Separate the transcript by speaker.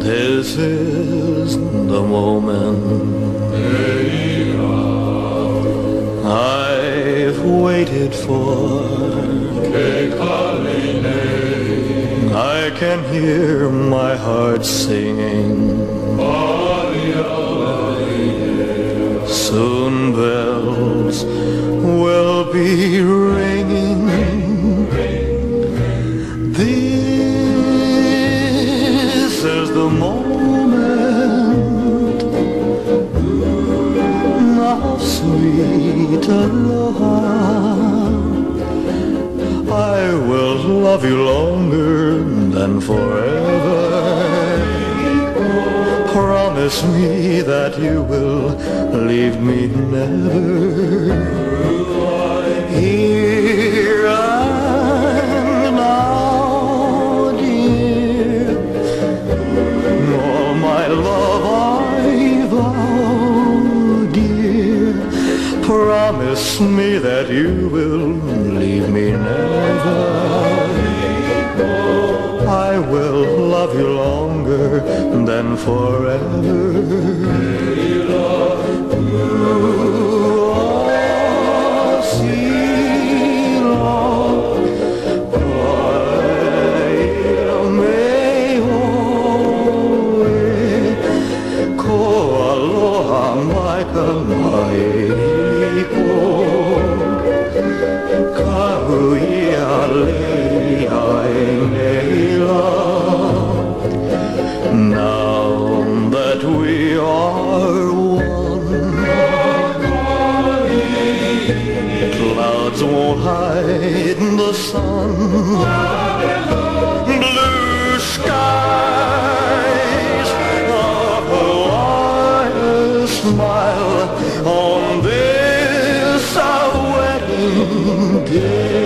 Speaker 1: This is the moment I've waited for. I can hear my heart singing. Sweet aloha. I will love you longer than forever. Promise me that you will leave me never. Promise me that you will leave me never. I will love you longer than forever. Oh, Ceylon, light in the sun. Blue skies, a Hawaiian smile on this our wedding day.